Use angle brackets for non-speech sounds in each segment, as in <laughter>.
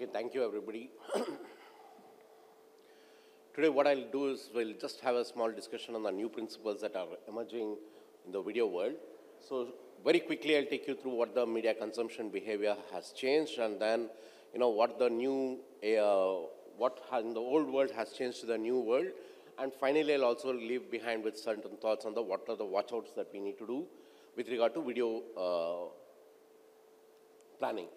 Okay, thank you everybody. <coughs> Today what I'll do is we'll just have a small discussion on the new principles that are emerging in the video world. So very quickly I'll take you through what the media consumption behavior has changed and then you know what the new, uh, what in the old world has changed to the new world. And finally I'll also leave behind with certain thoughts on the what are the watchouts that we need to do with regard to video uh, planning.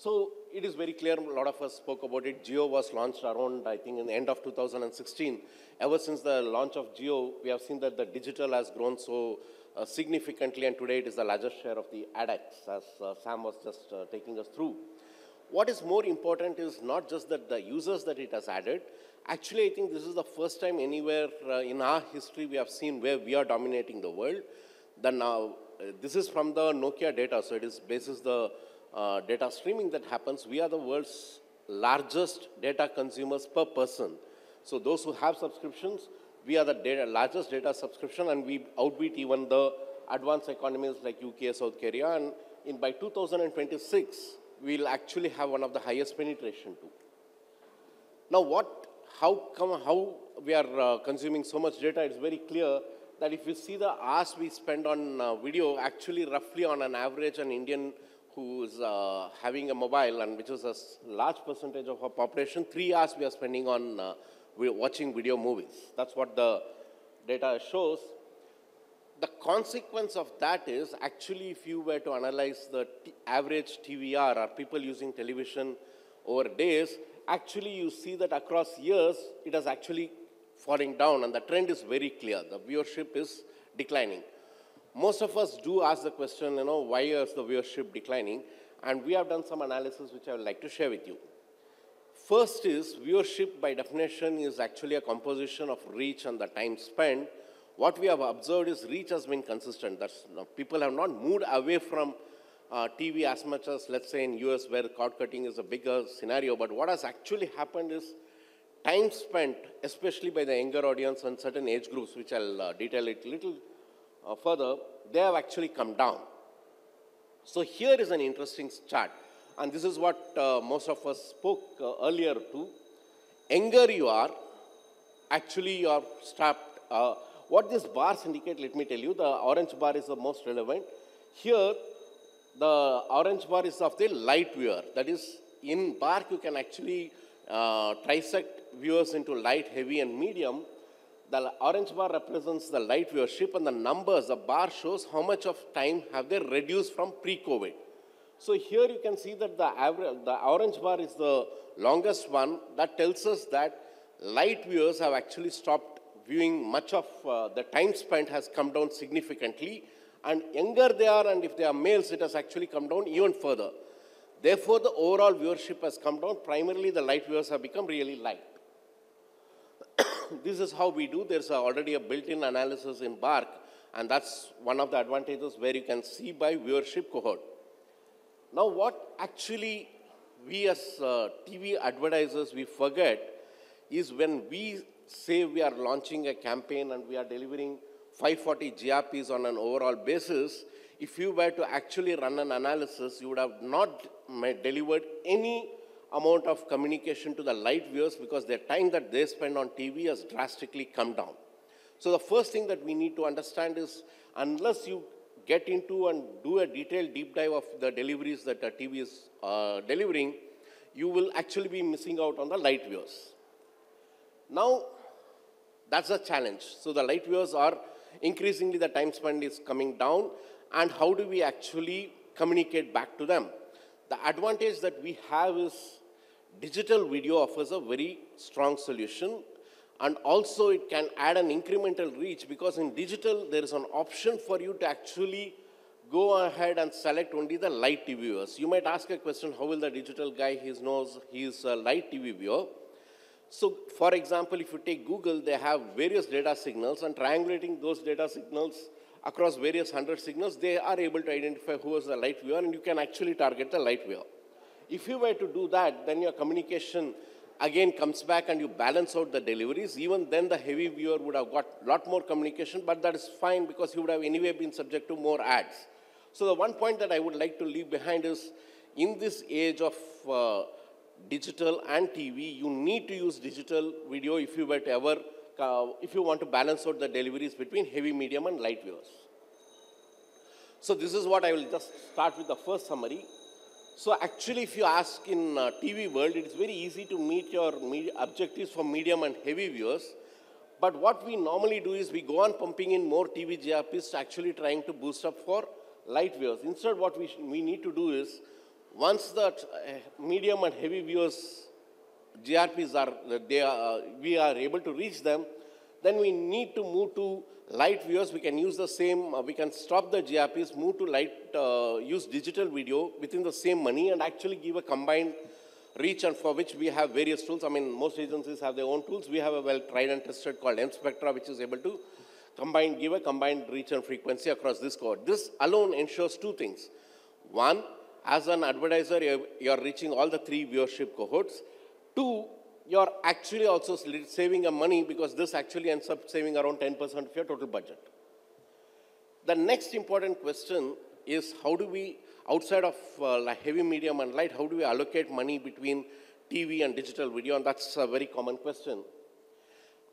So it is very clear, a lot of us spoke about it. Jio was launched around, I think, in the end of 2016. Ever since the launch of Jio, we have seen that the digital has grown so uh, significantly, and today it is the largest share of the AdEx, as uh, Sam was just uh, taking us through. What is more important is not just that the users that it has added. Actually, I think this is the first time anywhere uh, in our history we have seen where we are dominating the world. The now, uh, this is from the Nokia data, so it is basis the uh, data streaming that happens, we are the world's largest data consumers per person. So those who have subscriptions, we are the data, largest data subscription and we outbeat even the advanced economies like UK, South Korea. And in by 2026, we'll actually have one of the highest penetration too. Now what, how come, how we are uh, consuming so much data, it's very clear that if you see the hours we spend on uh, video, actually roughly on an average an Indian who's uh, having a mobile and which is a large percentage of our population, three hours we are spending on uh, watching video movies. That's what the data shows. The consequence of that is actually if you were to analyze the average TVR or people using television over days, actually you see that across years it is actually falling down and the trend is very clear. The viewership is declining most of us do ask the question, you know, why is the viewership declining? And we have done some analysis which I would like to share with you. First is viewership by definition is actually a composition of reach and the time spent. What we have observed is reach has been consistent. That's, you know, people have not moved away from uh, TV as much as, let's say, in US where cord cutting is a bigger scenario. But what has actually happened is time spent, especially by the younger audience and certain age groups, which I'll uh, detail it little uh, further, they have actually come down. So here is an interesting chart. And this is what uh, most of us spoke uh, earlier to. Younger you are, actually you are stopped. Uh, what these bars indicate, let me tell you, the orange bar is the most relevant. Here, the orange bar is of the light viewer. That is, in BARC you can actually uh, trisect viewers into light, heavy, and medium. The orange bar represents the light viewership and the numbers, the bar shows how much of time have they reduced from pre-COVID. So here you can see that the, average, the orange bar is the longest one. That tells us that light viewers have actually stopped viewing much of uh, the time spent has come down significantly. And younger they are, and if they are males, it has actually come down even further. Therefore, the overall viewership has come down. Primarily, the light viewers have become really light. <coughs> this is how we do. There's already a built-in analysis in BARC, and that's one of the advantages where you can see by viewership cohort. Now, what actually we as uh, TV advertisers, we forget is when we say we are launching a campaign and we are delivering 540 GRPs on an overall basis, if you were to actually run an analysis, you would have not delivered any amount of communication to the light viewers because their time that they spend on TV has drastically come down. So the first thing that we need to understand is unless you get into and do a detailed deep dive of the deliveries that the TV is uh, delivering, you will actually be missing out on the light viewers. Now, that's a challenge. So the light viewers are increasingly the time spent is coming down and how do we actually communicate back to them? The advantage that we have is digital video offers a very strong solution and also it can add an incremental reach because in digital there is an option for you to actually go ahead and select only the light TV viewers. You might ask a question, how will the digital guy, he knows he's a light TV viewer. So for example, if you take Google, they have various data signals and triangulating those data signals across various hundred signals, they are able to identify who is the light viewer and you can actually target the light viewer. If you were to do that, then your communication again comes back and you balance out the deliveries. Even then the heavy viewer would have got a lot more communication, but that is fine because he would have anyway been subject to more ads. So the one point that I would like to leave behind is in this age of uh, digital and TV, you need to use digital video if you were to ever, if you want to balance out the deliveries between heavy, medium, and light viewers. So this is what I will just start with the first summary. So actually, if you ask in uh, TV world, it is very easy to meet your objectives for medium and heavy viewers. But what we normally do is we go on pumping in more TV GRPs actually trying to boost up for light viewers. Instead, what we, we need to do is once the uh, medium and heavy viewers GRPs are, they are, uh, we are able to reach them, then we need to move to light viewers, we can use the same, uh, we can stop the GRPs, move to light, uh, use digital video within the same money and actually give a combined reach and for which we have various tools. I mean, most agencies have their own tools. We have a well tried and tested called M-Spectra, which is able to combine, give a combined reach and frequency across this cohort. This alone ensures two things. One, as an advertiser, you're, you're reaching all the three viewership cohorts. Two, you're actually also saving a money because this actually ends up saving around 10% of your total budget. The next important question is how do we, outside of uh, heavy, medium, and light, how do we allocate money between TV and digital video? And that's a very common question.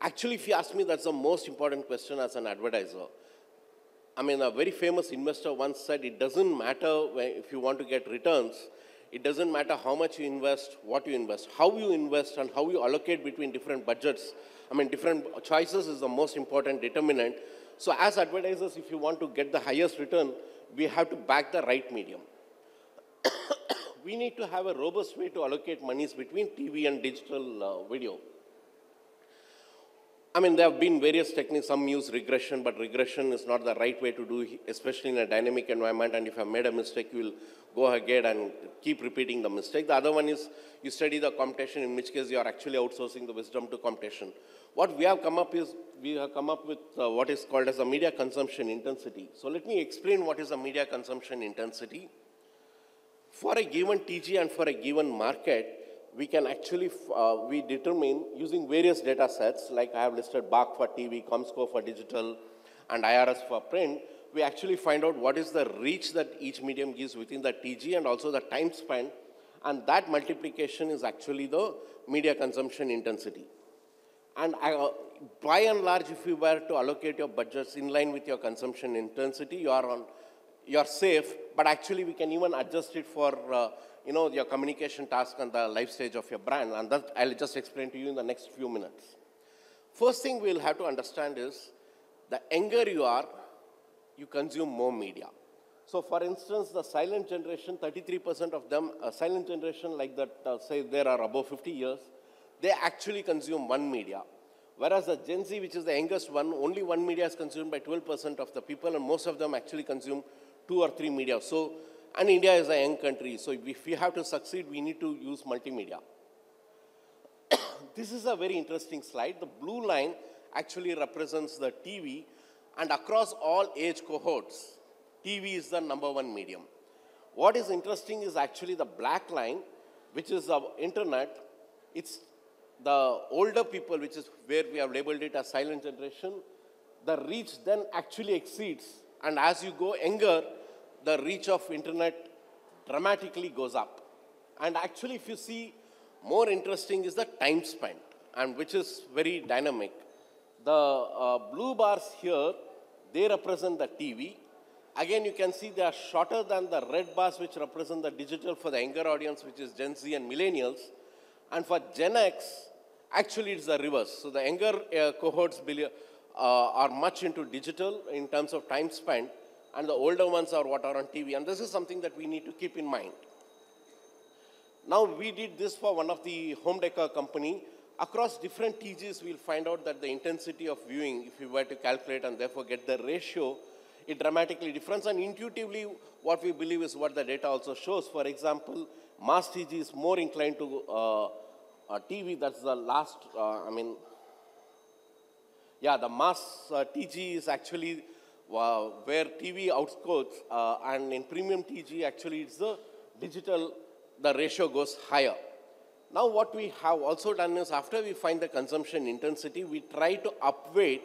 Actually, if you ask me, that's the most important question as an advertiser. I mean, a very famous investor once said it doesn't matter if you want to get returns, it doesn't matter how much you invest, what you invest, how you invest, and how you allocate between different budgets. I mean, different choices is the most important determinant. So as advertisers, if you want to get the highest return, we have to back the right medium. <coughs> we need to have a robust way to allocate monies between TV and digital uh, video. I mean, there have been various techniques. Some use regression, but regression is not the right way to do, especially in a dynamic environment. And if I made a mistake, you will go ahead and keep repeating the mistake. The other one is you study the computation, in which case you are actually outsourcing the wisdom to computation. What we have come up is we have come up with uh, what is called as a media consumption intensity. So let me explain what is a media consumption intensity. For a given TG and for a given market, we can actually, uh, we determine using various data sets, like I have listed BARC for TV, ComScore for digital, and IRS for print, we actually find out what is the reach that each medium gives within the TG and also the time spent, and that multiplication is actually the media consumption intensity. And I, uh, by and large, if you were to allocate your budgets in line with your consumption intensity, you are on, you are safe, but actually we can even adjust it for uh, you know, your communication task and the life stage of your brand, and that I'll just explain to you in the next few minutes. First thing we'll have to understand is the younger you are, you consume more media. So for instance, the silent generation, 33% of them, a silent generation like that, uh, say there are above 50 years, they actually consume one media. Whereas the Gen Z, which is the youngest one, only one media is consumed by 12% of the people, and most of them actually consume two or three media. So and India is a young country, so if we have to succeed, we need to use multimedia. <coughs> this is a very interesting slide. The blue line actually represents the TV, and across all age cohorts, TV is the number one medium. What is interesting is actually the black line, which is the internet. It's the older people, which is where we have labeled it as silent generation. The reach then actually exceeds, and as you go younger, the reach of internet dramatically goes up. And actually, if you see, more interesting is the time spent, and which is very dynamic. The uh, blue bars here, they represent the TV. Again, you can see they are shorter than the red bars, which represent the digital for the younger audience, which is Gen Z and millennials. And for Gen X, actually it's the reverse. So the younger uh, cohorts uh, are much into digital in terms of time spent, and the older ones are what are on TV. And this is something that we need to keep in mind. Now, we did this for one of the home decor company. Across different TGs, we'll find out that the intensity of viewing, if we were to calculate and therefore get the ratio, it dramatically differs. And intuitively, what we believe is what the data also shows. For example, mass TG is more inclined to uh, TV. That's the last, uh, I mean, yeah, the mass uh, TG is actually where TV outscores, uh, and in premium TG, actually, it's the digital, the ratio goes higher. Now, what we have also done is after we find the consumption intensity, we try to upweight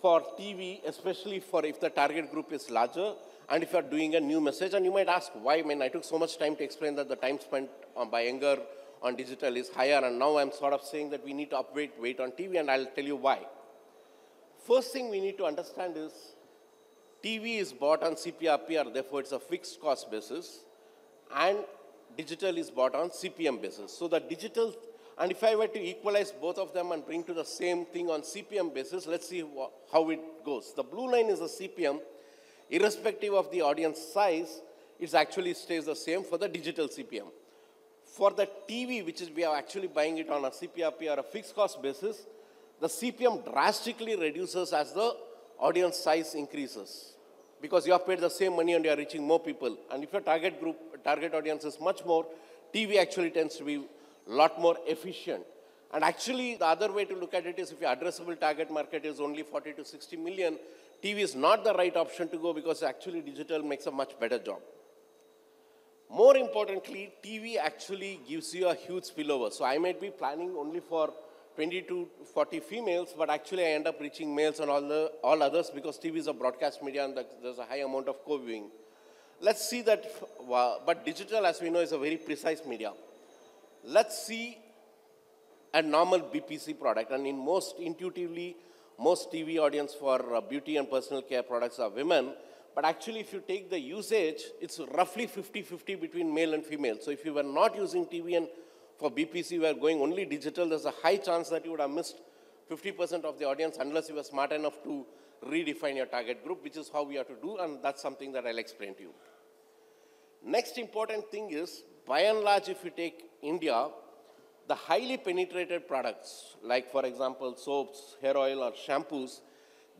for TV, especially for if the target group is larger and if you're doing a new message. And you might ask, why? I mean, I took so much time to explain that the time spent uh, by younger on digital is higher, and now I'm sort of saying that we need to upweight weight on TV, and I'll tell you why. First thing we need to understand is TV is bought on CPRP, or therefore it's a fixed cost basis, and digital is bought on CPM basis. So the digital, and if I were to equalize both of them and bring to the same thing on CPM basis, let's see how it goes. The blue line is a CPM, irrespective of the audience size, it actually stays the same for the digital CPM. For the TV, which is we are actually buying it on a CPRP or a fixed cost basis, the CPM drastically reduces as the audience size increases. Because you have paid the same money and you are reaching more people. And if your target group, target audience is much more, TV actually tends to be a lot more efficient. And actually, the other way to look at it is if your addressable target market is only 40 to 60 million, TV is not the right option to go because actually digital makes a much better job. More importantly, TV actually gives you a huge spillover. So I might be planning only for 20 to 40 females, but actually I end up reaching males and all, the, all others because TV is a broadcast media and there's a high amount of co-viewing. Let's see that, but digital, as we know, is a very precise media. Let's see a normal BPC product. And in most, intuitively, most TV audience for uh, beauty and personal care products are women. But actually, if you take the usage, it's roughly 50-50 between male and female. So if you were not using TV and for BPC you were going only digital, there's a high chance that you would have missed 50% of the audience unless you were smart enough to redefine your target group, which is how we have to do, and that's something that I'll explain to you. Next important thing is, by and large, if you take India, the highly penetrated products, like for example, soaps, hair oil, or shampoos,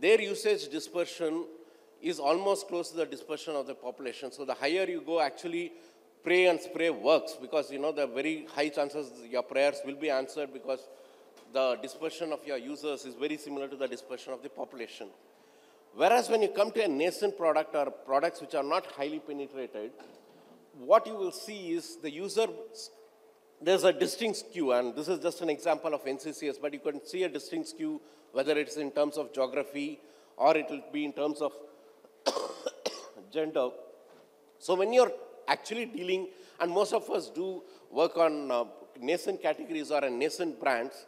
their usage dispersion is almost close to the dispersion of the population. So the higher you go, actually, pray and spray works because, you know, are very high chances your prayers will be answered because the dispersion of your users is very similar to the dispersion of the population. Whereas when you come to a nascent product or products which are not highly penetrated, what you will see is the user, there's a distinct skew, and this is just an example of NCCS, but you can see a distinct skew, whether it's in terms of geography or it will be in terms of <coughs> gender. So when you're actually dealing, and most of us do work on uh, nascent categories or nascent brands,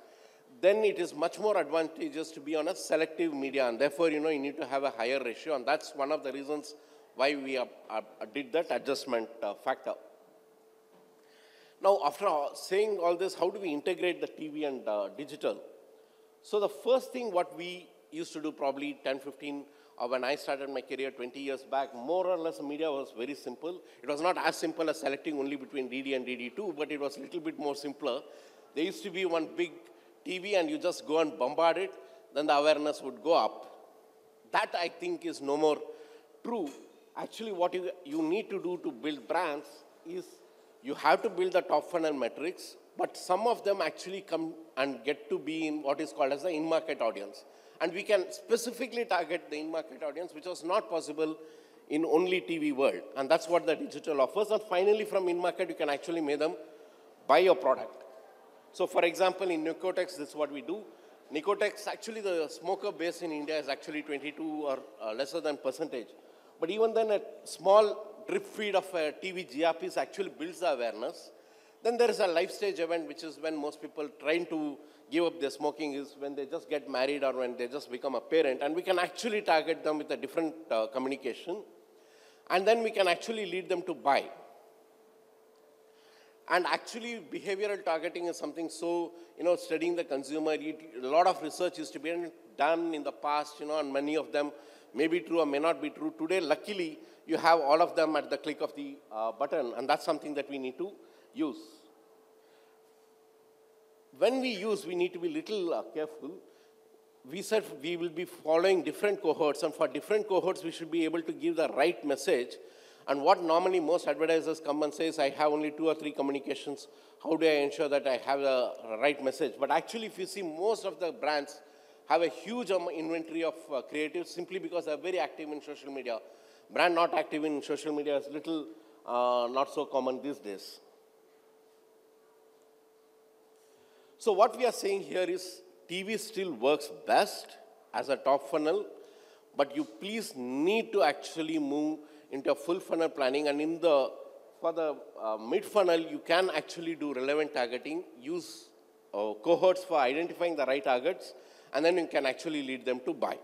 then it is much more advantageous to be on a selective media, and therefore, you know, you need to have a higher ratio, and that's one of the reasons why we uh, uh, did that adjustment uh, factor. Now, after saying all this, how do we integrate the TV and uh, digital? So the first thing what we used to do probably 10, 15 uh, when I started my career 20 years back, more or less media was very simple. It was not as simple as selecting only between DD and DD2, but it was a little bit more simpler. There used to be one big TV and you just go and bombard it, then the awareness would go up. That I think is no more true. Actually, what you, you need to do to build brands is you have to build the top funnel metrics, but some of them actually come and get to be in what is called as the in-market audience and we can specifically target the in-market audience, which was not possible in only TV world. And that's what the digital offers. And finally, from in-market, you can actually make them buy your product. So for example, in Nicotex, this is what we do. Nicotex, actually the smoker base in India is actually 22 or uh, lesser than percentage. But even then, a small drip feed of a TV GRPs actually builds the awareness. Then there is a life stage event, which is when most people trying to give up their smoking is when they just get married or when they just become a parent. And we can actually target them with a different uh, communication. And then we can actually lead them to buy. And actually, behavioral targeting is something so, you know, studying the consumer, a lot of research used to be done in the past, you know, and many of them may be true or may not be true. Today, luckily, you have all of them at the click of the uh, button, and that's something that we need to use when we use, we need to be little uh, careful. We said we will be following different cohorts, and for different cohorts, we should be able to give the right message. And what normally most advertisers come and say is, I have only two or three communications. How do I ensure that I have the right message? But actually, if you see, most of the brands have a huge inventory of uh, creatives simply because they're very active in social media. Brand not active in social media is little uh, not so common these days. So what we are saying here is TV still works best as a top funnel, but you please need to actually move into a full funnel planning. And in the for the uh, mid-funnel, you can actually do relevant targeting, use uh, cohorts for identifying the right targets, and then you can actually lead them to buy.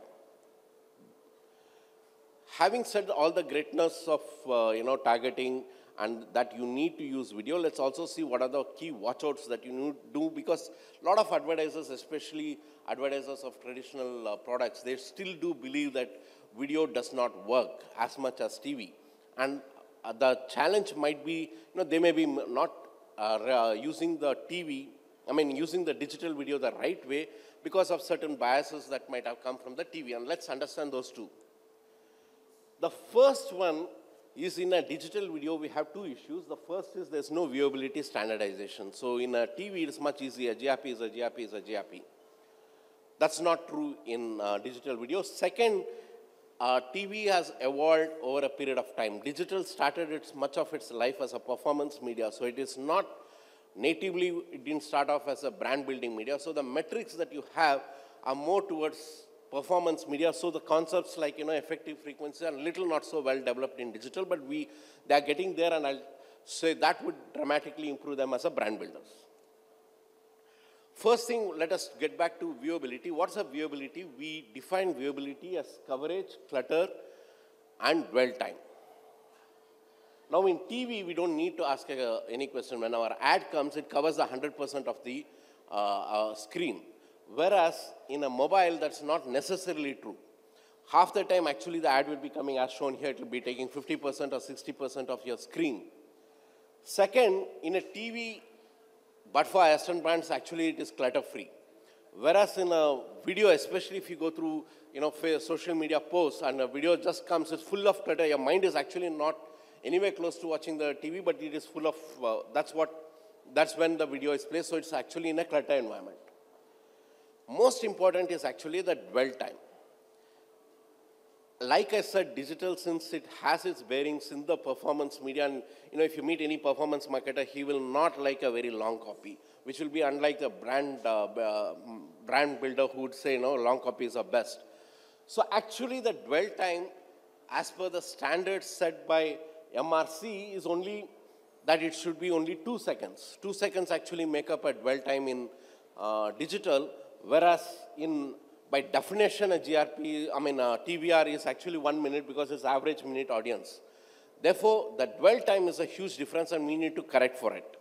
Having said all the greatness of, uh, you know, targeting and that you need to use video, let's also see what are the key watchouts that you need to do because a lot of advertisers, especially advertisers of traditional uh, products, they still do believe that video does not work as much as TV. And uh, the challenge might be, you know, they may be not uh, using the TV, I mean, using the digital video the right way because of certain biases that might have come from the TV. And let's understand those two. The first one is in a digital video, we have two issues. The first is there's no viewability standardization. So in a TV, it's much easier. GRP is a GRP is a GRP. That's not true in uh, digital video. Second, uh, TV has evolved over a period of time. Digital started its, much of its life as a performance media, so it is not natively, it didn't start off as a brand building media. So the metrics that you have are more towards performance media. So the concepts like, you know, effective frequency are a little not so well developed in digital, but we, they are getting there and I'll say that would dramatically improve them as a brand builders. First thing, let us get back to viewability. What's a viewability? We define viewability as coverage, clutter, and dwell time. Now in TV, we don't need to ask uh, any question. When our ad comes, it covers 100% of the uh, uh, screen. Whereas in a mobile, that's not necessarily true. Half the time, actually, the ad will be coming as shown here. It will be taking 50% or 60% of your screen. Second, in a TV, but for Aston brands, actually it is clutter-free. Whereas in a video, especially if you go through, you know, social media posts and a video just comes, it's full of clutter. Your mind is actually not anywhere close to watching the TV, but it is full of, uh, that's what, that's when the video is played. So it's actually in a clutter environment. Most important is actually the dwell time. Like I said, digital, since it has its bearings in the performance media, and you know, if you meet any performance marketer, he will not like a very long copy, which will be unlike the brand, uh, uh, brand builder who would say, you know, long copies are best. So actually the dwell time, as per the standards set by MRC, is only that it should be only two seconds. Two seconds actually make up a dwell time in uh, digital, whereas in by definition, a GRP, I mean, a TVR is actually one minute because it's average minute audience. Therefore, the dwell time is a huge difference and we need to correct for it.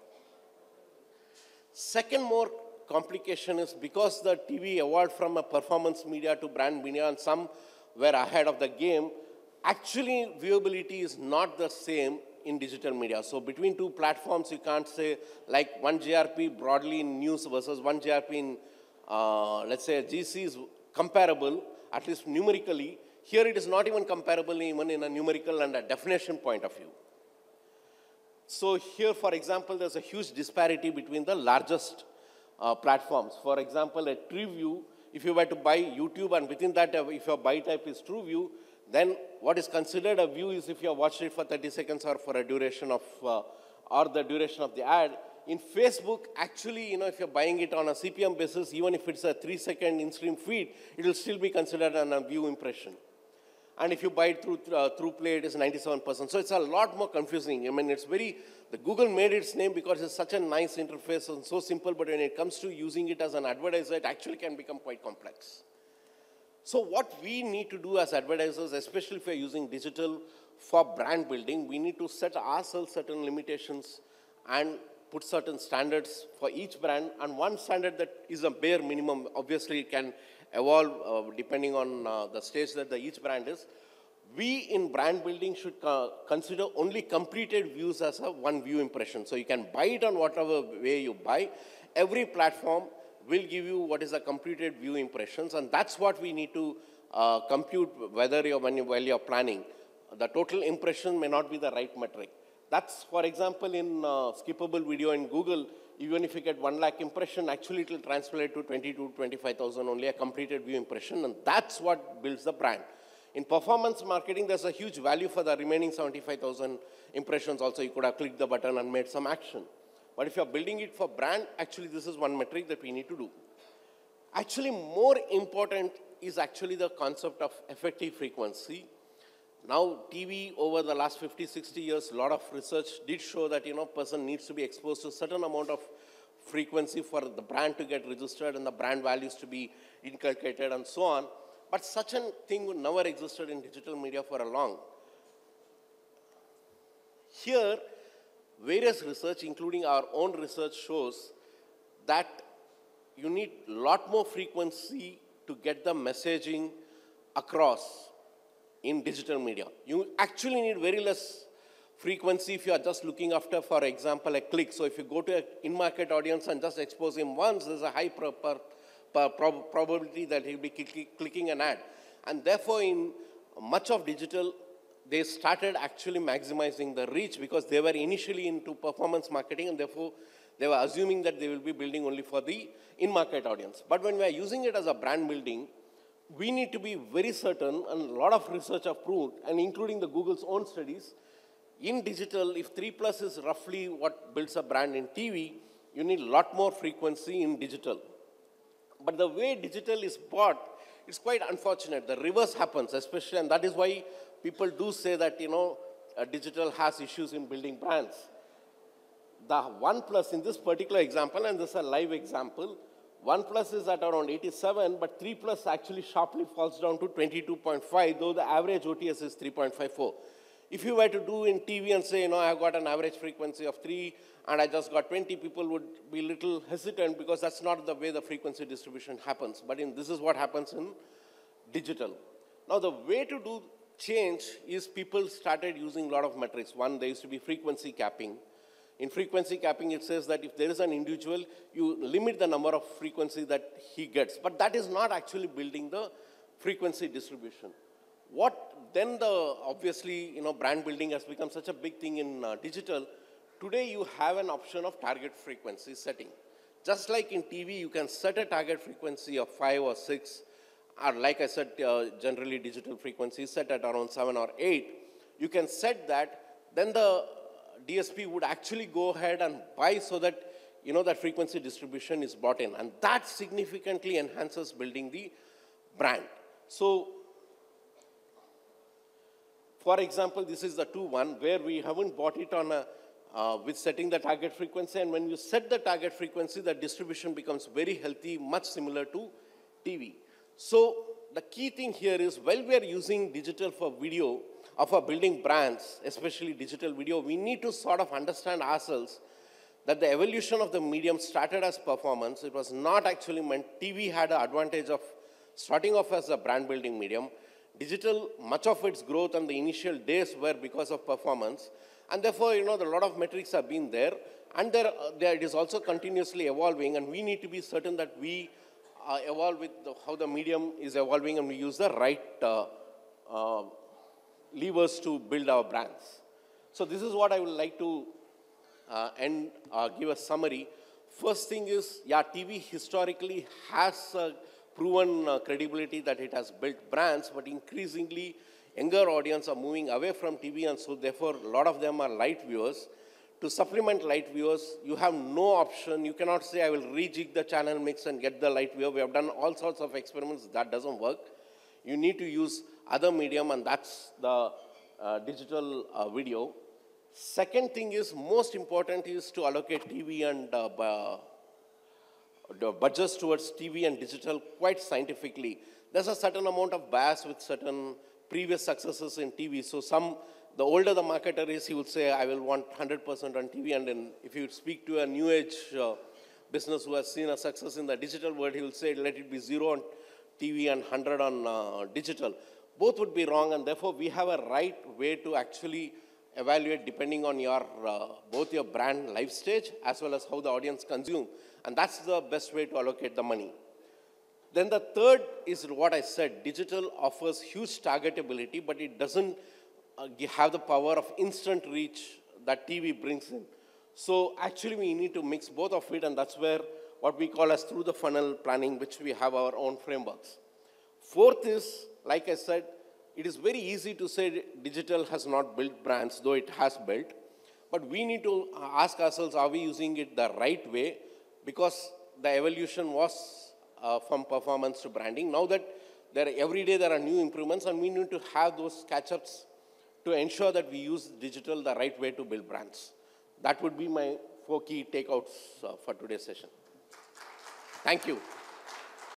Second more complication is because the TV evolved from a performance media to brand media and some were ahead of the game, actually viewability is not the same in digital media. So between two platforms, you can't say like one GRP broadly in news versus one GRP in, uh, let's say, GC is comparable, at least numerically. Here it is not even comparable even in a numerical and a definition point of view. So here, for example, there's a huge disparity between the largest uh, platforms. For example, a TrueView, if you were to buy YouTube and within that, uh, if your buy type is TrueView, then what is considered a view is if you have watched it for 30 seconds or for a duration of, uh, or the duration of the ad, in Facebook, actually, you know, if you're buying it on a CPM basis, even if it's a three second in-stream feed, it will still be considered an, a view impression. And if you buy it through, uh, through Play, it is 97%. So it's a lot more confusing. I mean, it's very, the Google made its name because it's such a nice interface and so simple, but when it comes to using it as an advertiser, it actually can become quite complex. So what we need to do as advertisers, especially if we're using digital for brand building, we need to set ourselves certain limitations and put certain standards for each brand, and one standard that is a bare minimum, obviously can evolve uh, depending on uh, the stage that the each brand is. We in brand building should uh, consider only completed views as a one view impression. So you can buy it on whatever way you buy. Every platform will give you what is a completed view impressions, and that's what we need to uh, compute whether you're, when you, while you're planning. The total impression may not be the right metric. That's, for example, in uh, skippable video in Google, even if you get 1 lakh impression, actually it will translate to 20 to 25,000 only a completed view impression, and that's what builds the brand. In performance marketing, there's a huge value for the remaining 75,000 impressions also. You could have clicked the button and made some action. But if you're building it for brand, actually this is one metric that we need to do. Actually, more important is actually the concept of effective frequency now TV over the last 50, 60 years, a lot of research did show that, you know, person needs to be exposed to a certain amount of frequency for the brand to get registered and the brand values to be inculcated and so on. But such a thing never existed in digital media for a long. Here, various research, including our own research, shows that you need lot more frequency to get the messaging across in digital media. You actually need very less frequency if you are just looking after, for example, a click. So if you go to an in-market audience and just expose him once, there's a high pro pro prob probability that he'll be clicking an ad. And therefore, in much of digital, they started actually maximizing the reach because they were initially into performance marketing and therefore they were assuming that they will be building only for the in-market audience. But when we are using it as a brand building, we need to be very certain, and a lot of research have proved, and including the Google's own studies, in digital, if 3 plus is roughly what builds a brand in TV, you need a lot more frequency in digital. But the way digital is bought, it's quite unfortunate. The reverse happens, especially, and that is why people do say that, you know, uh, digital has issues in building brands. The 1 plus in this particular example, and this is a live example, 1 plus is at around 87, but 3 plus actually sharply falls down to 22.5, though the average OTS is 3.54. If you were to do in TV and say, you know, I've got an average frequency of 3 and I just got 20, people would be a little hesitant because that's not the way the frequency distribution happens. But in, this is what happens in digital. Now, the way to do change is people started using a lot of metrics. One, there used to be frequency capping. In frequency capping, it says that if there is an individual, you limit the number of frequency that he gets. But that is not actually building the frequency distribution. What then the, obviously, you know, brand building has become such a big thing in uh, digital. Today, you have an option of target frequency setting. Just like in TV, you can set a target frequency of five or six, or like I said, uh, generally digital frequency set at around seven or eight. You can set that, then the DSP would actually go ahead and buy so that you know that frequency distribution is brought in. And that significantly enhances building the brand. So, for example, this is the 2-1 where we haven't bought it on a, uh, with setting the target frequency. And when you set the target frequency, the distribution becomes very healthy, much similar to TV. So the key thing here is while we are using digital for video, of our building brands, especially digital video, we need to sort of understand ourselves that the evolution of the medium started as performance. It was not actually meant, TV had an advantage of starting off as a brand building medium. Digital, much of its growth and the initial days were because of performance. And therefore, you know, a lot of metrics have been there. And there, there, it is also continuously evolving. And we need to be certain that we uh, evolve with the, how the medium is evolving and we use the right uh, uh, levers to build our brands. So this is what I would like to uh, end, uh, give a summary. First thing is, yeah, TV historically has uh, proven uh, credibility that it has built brands, but increasingly younger audience are moving away from TV, and so therefore a lot of them are light viewers. To supplement light viewers, you have no option. You cannot say, I will rejig the channel mix and get the light viewer. We have done all sorts of experiments. That doesn't work. You need to use other medium, and that's the uh, digital uh, video. Second thing is, most important is to allocate TV and uh, budgets towards TV and digital quite scientifically. There's a certain amount of bias with certain previous successes in TV. So some, the older the marketer is, he would say, I will want 100% on TV. And then if you speak to a new age uh, business who has seen a success in the digital world, he will say, let it be zero on TV and 100 on uh, digital both would be wrong, and therefore we have a right way to actually evaluate depending on your uh, both your brand life stage as well as how the audience consume, and that's the best way to allocate the money. Then the third is what I said, digital offers huge targetability, but it doesn't uh, have the power of instant reach that TV brings in. So actually we need to mix both of it, and that's where what we call as through the funnel planning, which we have our own frameworks. Fourth is like I said, it is very easy to say digital has not built brands, though it has built. But we need to ask ourselves, are we using it the right way? Because the evolution was uh, from performance to branding. Now that there, every day there are new improvements, and we need to have those catch-ups to ensure that we use digital the right way to build brands. That would be my four key takeouts uh, for today's session. Thank you.